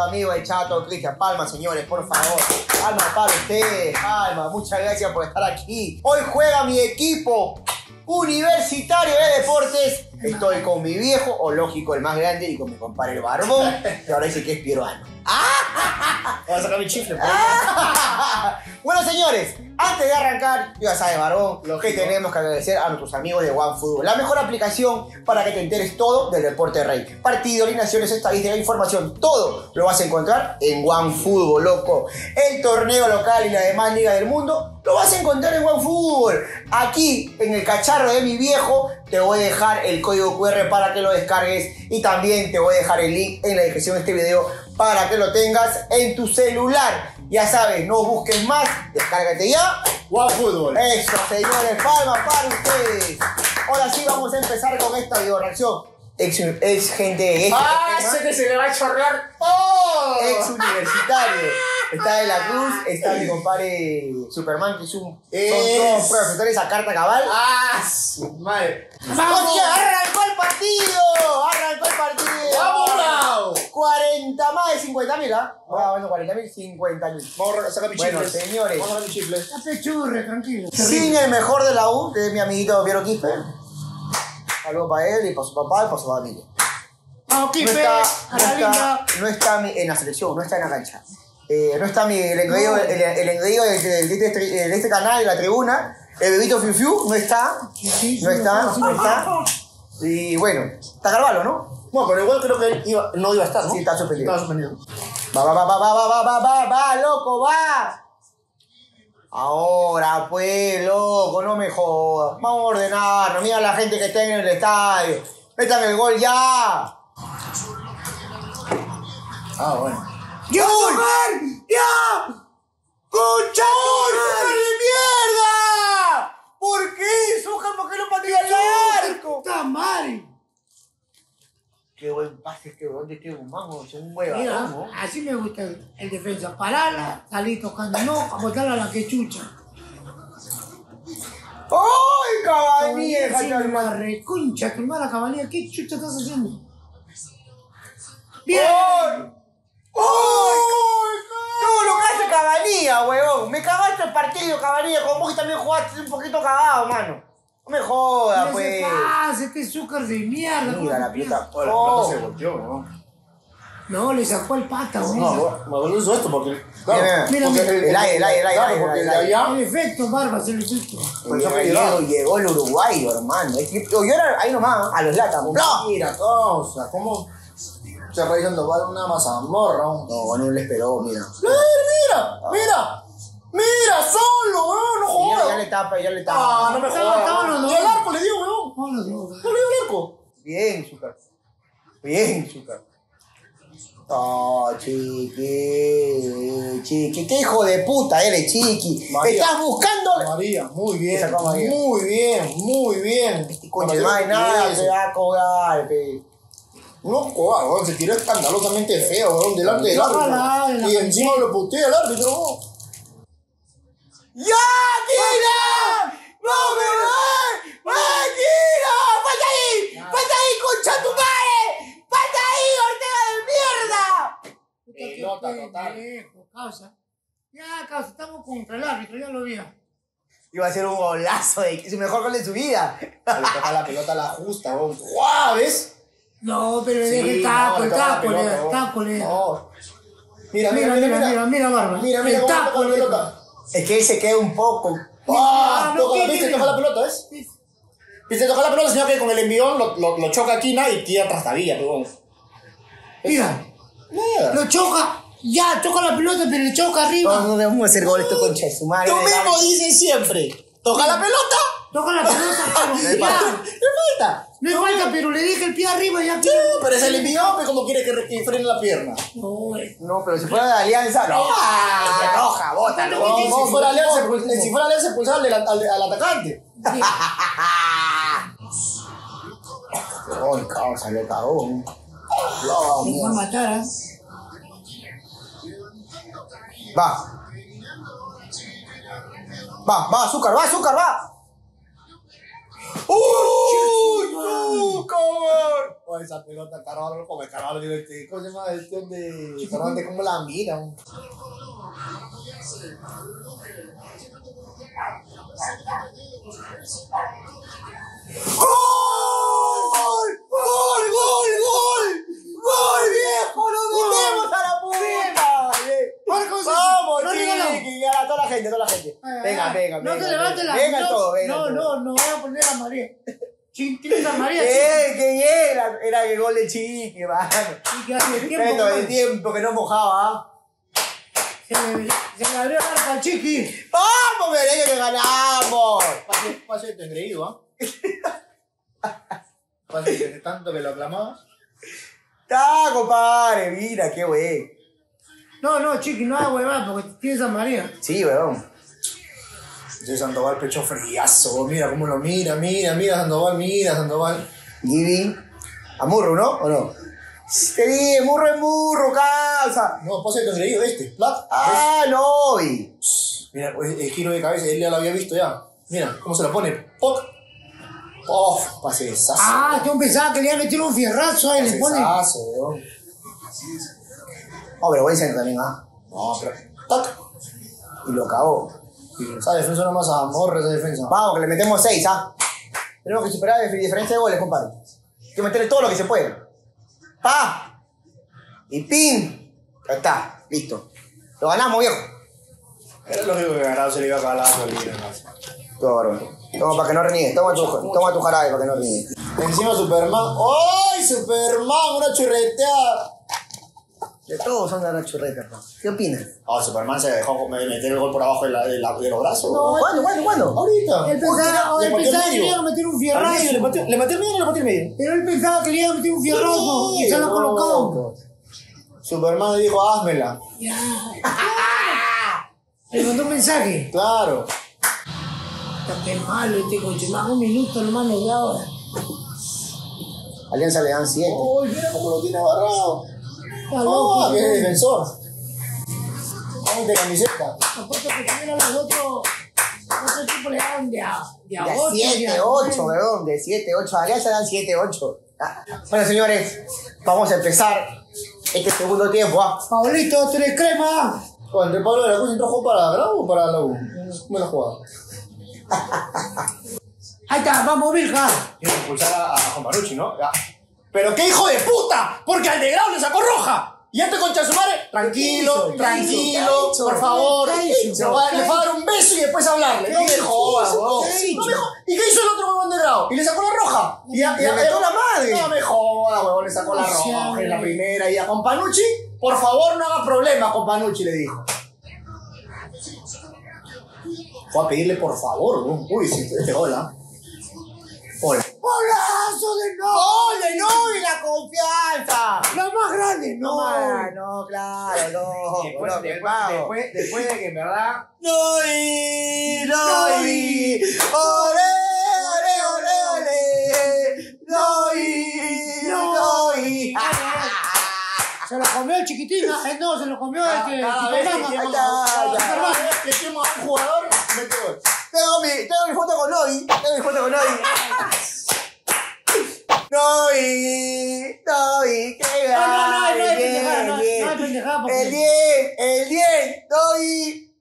amigo el chato Cristian Palma, señores, por favor. Palma para ustedes, Palma, muchas gracias por estar aquí. Hoy juega mi equipo universitario de deportes. Estoy con mi viejo, o lógico, el más grande, y con mi compadre el barbón, que ahora dice que es peruano. Voy a sacar mi chifle. pues. Bueno, señores, antes de arrancar, ya sabes, varón, Lógico. que tenemos que agradecer a nuestros amigos de OneFootball, la mejor aplicación para que te enteres todo del deporte rey. Partidos, alineaciones, estadísticas, información, todo lo vas a encontrar en OneFootball, loco. El torneo local y la demás liga del mundo lo vas a encontrar en OneFootball. Aquí, en el cacharro de mi viejo, te voy a dejar el código QR para que lo descargues y también te voy a dejar el link en la descripción de este video para que lo tengas en tu celular. Ya sabes, no busques más, descárgate ya. Fútbol. Eso, señores, palmas para ustedes. Ahora sí vamos a empezar con esta video reacción. Ex, ex gente, ex, ¡Ah! ex- Sé que se le va a chorrear todo. ex universitario. Está de la Cruz, está mi compadre Superman, que es un. Son Es- todos profesores a carta cabal. ¡Ah! Madre. ¡Hostia, ¡Arrancó el partido! ¡Arrancó el partido! ¡Vamos, Bravo! 40 más de 50 mil, ¿ah? Ah, bueno, 40 mil, 50 mil. Vamos a sacar mi Bueno, chifle. señores. Vamos a sacar mi chifle. Ya pechurre, tranquilo. Sin el mejor de la U, que es mi amiguito Piero Quispe. Saludos para él y para su papá y para su familia. Vamos, No Kipe, está, a no la está, no está mi- en la selección, no está en la cancha. Eh, no está mi, el engreído, el, el engreído de, de- de este, de este canal, de la tribuna. El bebito Fiu Fiu no está. No está, no está. Y bueno, está Carvalho, ¿no? Bueno, pero igual creo que iba, no iba a estar, ¿no? Sí, está suspendido. Estaba suspendido. Va, va, va, va, va, va, va, va, va, va, loco, va. Ahora, pues, loco, no me jodas. Vamos a ordenar, mira la gente que está en el estadio. Metan el gol ya. Ah, bueno. ¡Ya, Zúcar! ¡Ya! ¡Concha de mierda! ¿Por qué? ¿Por qué no pateó al arco? Qué buen pase este weón de este humano, es un huevón, Mira, ¿no? así me gusta el, el defensa. Pararla, salir tocando, no, botarla a la quechucha. ¡Ay, cabanilla! Sí, armar! reconcha, tu hermana cabalía, ¿qué chucha estás haciendo? Bien. ¡Ay! ¡Ay! Todo lo que hace Cabanilla, huevón. Me cagaste el partido, Cabanilla. Con vos que también jugaste un poquito cagado, mano. No me jodas, No pues. este azúcar de mierda. Mira ¿cómo la pelota. La Oh. pelota se volteó, ¿no? No, le sacó el pata, güey. No, me volvió eso esto porque. Claro, Mira, mira, porque mira. El aire, el aire, el aire, Claro, el porque aire, el aire. allá. El efecto, Barbas, el efecto. Llegó, llegó, llegó el uruguayo, hermano. Es que- Yo era ahí nomás, a los latas. ¡No! Mira, cosa, ¿cómo se realizando vale una mazamorra? ¿no? No, no le esperó, mira. Mira, mira, mira, solo, weón, no Ya, ya jodas. le tapa, ya le Ah, tapa. no me Estaban- jodas. dos. Y el arco le dio, weón. No, no, no. No le dio el arco. Bien, Zucker. Bien, Zucker. Oh, chiqui, chiqui, qué hijo de puta eres, chiqui. María. Estás buscando. María, muy bien, María. muy bien, muy bien. Coño, no hay nada, se va a cobrar, pe. No jodas, weón, se tiró escandalosamente feo, weón, delante del árbitro. Y encima lo putea el árbitro, weón. ¡Ya, tira! ¡No me voy! ¡Ah, tira! ¡Falta ahí! ¡Falta ahí, concha tu madre! ¡Falta ahí, Ortega de mierda! Pelota total. causa. Ya, causa, estamos contra el árbitro, ya lo vi. Iba a ser un golazo de su mejor gol de su vida. Le toca la pelota a la justa. ¡Guau! ¿Ves? No, pero Sí, el no, taco, le el taco, pelota, le weón. taco, le No. Mira, Mira, mira, mira, mira, Barba. Mira, mira el cómo toca taco, la le pelota. Es que él se queda un poco. ¡Ah! Ah, no, Toca, ¿qué, ¿Viste? la pelota, ¿ves? Viste, toca la pelota, sino que con el envión lo, lo, lo choca aquí, ¿no? Y tira tras tabilla, pegón. Mira, Mierda. lo choca, ya, toca la pelota, pero le choca No, arriba. no debemos hacer gol esto concha de su madre. Tú mismo dices siempre. Toca la pelota. Toca la pelota, pero ya. ¿Qué falta? No hay falta, pero le deja el pie arriba ya. Sí, pero es el pues como quiere que, re- que frene la pierna. No. No, pero si fuera de alianza, no. Ah, roja, bótalo. No, bótalo. no, fuera alianza, pues, si fuera alianza expulsar al, al, al atacante. Ay, causa, le cagó. Me va a matar, ¿ah? Va. Va, va, azúcar, va, azúcar, va. ¡Uy! ¡Azúcar! Oh, esa pelota, Carvalho, como el Carvalho, digo, este, ¿cómo se llama? Este de Fernández, ¿cómo la mira? ¡Gol! ¡Gol, gol, gol! ¡Gol, viejo! ¡Nos metemos a la puta! ¡Vamos, no chiqui! A toda la gente, toda la gente. Venga, venga, No venga. te levantes la Venga no, venga No, todo. no, no voy a poner a María. Chintrita María. ¡Eh, qué era! Era el gol de Chiqui, mano. Y que hace tiempo. Que de tiempo que no mojaba. Se le abrió el arco al chiqui. ¡Vamos, merengue, que ganamos! Pase, pase engreído, ¿ah? Pase de tanto que lo aclamabas. ¡Está, compadre! Mira, qué wey. No, no, chiqui, no hagas huevada porque tienes a María. Sí, weón. Ese Sandoval pecho friazo, mira cómo lo mira, mira, mira Sandoval, mira Sandoval. Gibi. A Murro, ¿no? ¿O no? Te dije, Murro es Murro, casa. No, pase esto engreído este, plat. ¡Ah, no! y- Mira, el, giro de cabeza, él ya lo había visto ya. Mira, cómo se la pone. ¡Poc! ¡Pof! Pase de sazo. Ah, yo pensaba que le iba a meter un fierrazo ahí, le pone. sazo, weón. Oh, pero buen centro también, ¿ah? No, pero. ¡Tac! Y lo cagó. Esa defensa no más a morra, esa defensa. Vamos, que le metemos seis, ¿ah? Tenemos que superar la dif- diferencia de goles, compadre. Hay que meterle todo lo que se puede. ¡Pa! Y ¡pin! Ya está, listo. Lo ganamos, viejo. Era lógico que ganado se le iba a cagar la gasolina. Todo bárbaro. Toma para que no reniegues. Toma tu, toma tu jarabe para que no reniegues. Encima Superman. ¡Ay, Superman! Una churreteada. De todos son de la churreta, pa. ¿Qué opinas? Ah, Superman se dejó meter el gol por abajo de, la, de, la- de los brazos. No, ¿Cuándo, cuándo, cuándo? Ahorita. Él pensaba, Le él pensaba el que le medio. iba a meter un fierrazo. le pateó el medio o le pateó el medio. Pero él pensaba que le iba a meter un fierrazo y se lo ha colocado. Superman le dijo, házmela. Ya. Le mandó un mensaje. Claro. Está que malo este coche. Más un minuto le da ahora. Alianza le dan 7. Uy, mira cómo lo tiene agarrado. Está Ah, loco. que es defensor. Vamos de camiseta. Apuesto que también a los otros. Otros tipos le daban de a, de a De 8. 7, 8, weón. De 7, 8. Alianza dan 7, 8. Bueno, señores, vamos a empezar este segundo tiempo, ¿ah? Paulito, tres cremas. Oh, entre Pablo de la Cruz entró para Grau o para la U. ¿Cómo la jugada? Ahí está, vamos, Virja. Tiene que expulsar a, a Juan Marucci, ¿no? Ya. ¡Pero qué hijo de puta! Porque al de Grau le sacó roja. Y este concha su madre, tranquilo, ¿Qué tranquilo, por favor. Le va a dar un beso y después hablarle. No me jodas. No me jodas. ¿Y qué hizo el otro huevón de Grau? Y le sacó la roja. Y a, y Le metió la madre. No me jodas, huevón, le sacó la roja en la primera. Y a Companucci, por favor, no haga problema, Companucci, le dijo. Fue a pedirle por favor, huevón. Uy, sí, este gol, ¿ah? Hola. ¡Golazo de no! ¡Ole, no! ¡Y la confianza! La más grande, no. No, no, claro, no. Después, no, después, después, después de que en verdad No y, no y, ole, ole, ole, ole, no y, no y. Se lo comió el chiquitín, ah, eh, no, se lo comió cada, este cada vez que vez que a un jugador, gol. Tengo mi, tengo mi foto con Novi, tengo mi foto con Novi. Novi, Novi, qué No, no, no, no bien, pendejada, no, no pendejada El porque 10, el 10, Novi.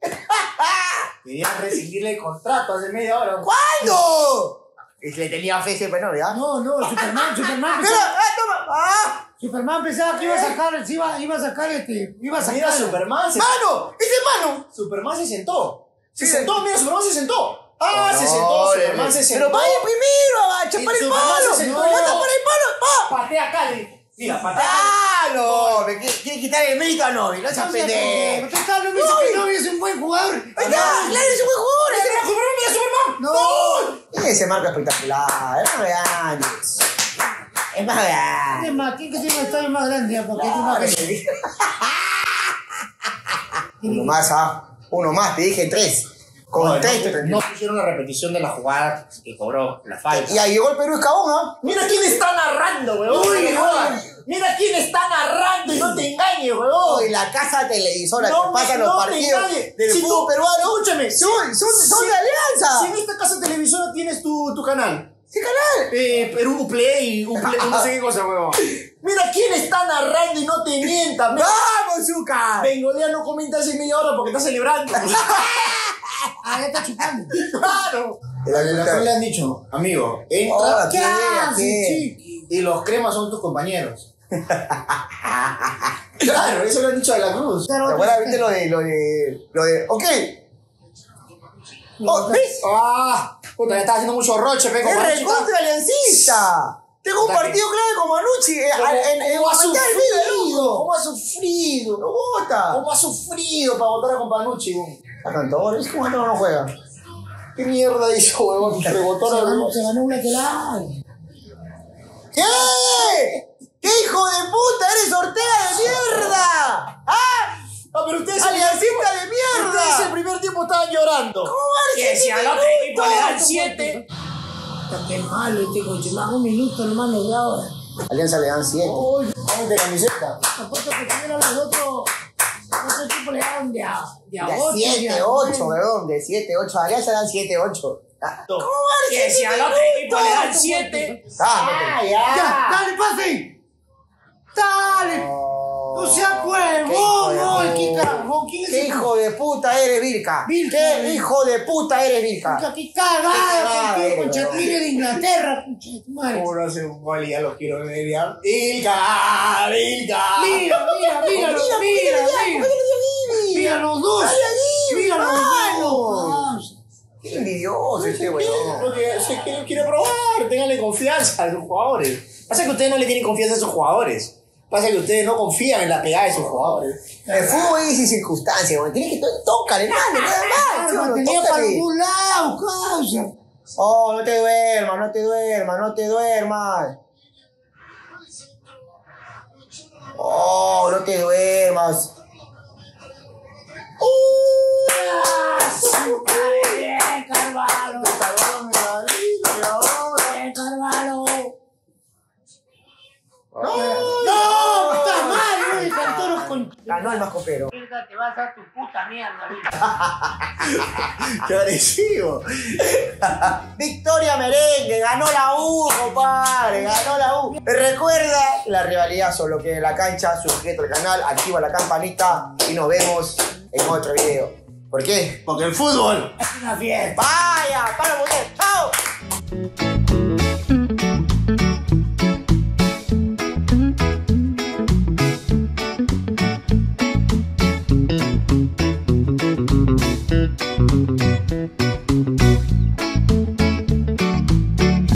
Querían rescindirle el contrato hace media hora. ¿Cuándo? Y le tenía fe siempre, ¿no? ¿Ya? no, no, Superman, Superman Mira, pensaba, ah, toma, ah. Superman pensaba que iba a sacar, se iba, iba a sacar este, iba a Mira, sacar. Superman se, ¡Mano! ¡Ese mano! Superman se sentó. Se Sí. sentó, mira, Superman se sentó. Ah, No, se sentó, Superman se sentó. Pero vaya primero, a chapar Y el palo. se. No, tapar el palo, pa. Patea acá, le. Mira, patea. ¡Ah, no! Me quiere, quitar el mérito a Novi, no seas No pendejo. Novi es un buen jugador. Ahí está, claro, es un buen jugador. Mira, Superman, mira, Superman. No. Ese marco espectacular, es más grande. Es más grande. Es más, ¿quién que tiene un estadio más grande? Porque es una vez. Uno más, ah. Uno más, te dije tres. No, no, pusieron la repetición de la jugada que cobró la falta. Y ahí llegó el Perú Escabón, ¿ah? Mira quién está narrando, weón. Uy. Mira quién está narrando y no te engañes, weón. Y la casa televisora No que pasa los no te partidos del Si fútbol tú- peruano. Escúchame. Son, son, son si- de alianza. Si en esta casa televisora tienes tu, tu canal ¡Ese canal! Eh, Perú Play, un Play, no sé qué cosa, huevón. Mira quién está narrando y no te mientas. ¡Vamos, Zuka! Bengolea no comenta hace media hora porque está celebrando. Ah, ya está chupando. claro. Cual le han dicho, amigo, entra Hola, ¿Qué ¿qué? haces, y los cremas son tus compañeros. claro, eso lo han dicho a la Cruz. ¿Te acuerdas? ¿Viste lo de. lo de. lo de. Ok. Oh, ¿Ves? Ah, puta, ya está haciendo mucho roche, pe, ¡Es recontra aliancista! Tengo un partido clave con Manucci. eh, ¿Cómo- en- en- cómo ha sufrido? ¿Cómo ha sufrido? ¿Cómo ha sufrido para votar a Companucci? Weón? A cantador, es como no no juega. ¿Qué mierda hizo, huevón? Rebotó Se la ganó, se ganó una telar. ¿Qué? ¿Qué hijo de puta? ¡Eres Ortega de mierda! ¡Ah! Ah, pero ustedes ¡Aliancista de Ustedes el mierda! primer tiempo estaban llorando. ¿Cómo Que si al otro equipo le dan siete. Puta, Qué malo este coche. Más un minuto nomás de ahora. Alianza le dan 7. Uy, vamos de camiseta. Apuesto que primero los otros. Los otros tipos le dan de a, de a De ocho, 7, de a 8, nueve. weón. De 7, 8. Alianza dan 7, 8. ¿Cómo Que si al otro equipo le dan siete. Ah, Ya, dale, pase. Dale. No seas huevón, quién es ¿Qué hijo de puta eres, Vilca? Vilca, ¿Qué eh. hijo de puta eres, Vilca? Puta, qué cagada. Chatlines de Inglaterra, madre. ¿Cómo no hace un gol y ya los quiero ver ya? ¡Vilga! ¡Vilga! Mira, mira, mira, mira, mira, mira. Mira los dos. Mira los dos. Qué envidioso este weón. Porque se quiere, probar, ténganle confianza a sus jugadores. Pasa que ustedes no le tienen confianza a sus jugadores. Pasa que ustedes no confían en la pegada de sus jugadores. El fútbol es sin circunstancias, weón. Tienes que to- tócale, nada, nada más. tenía para algún lado, causa. Oh, no te duermas, no te duermas, no te duermas. Oh, no te duermas. Bien, Carvalho. Bien, Carvalho. No, está mal, no el cantoro con. Ganó el más copero. Te vas a tu puta mierda. ¡Qué agresivo! Victoria Merengue, ganó la U, compadre, ganó la U. Recuerda la rivalidad solo que en la cancha, suscríbete al canal, activa la campanita y nos vemos en otro video. ¿Por qué? Porque el fútbol Es una fiesta. Vaya, para mujer, chao.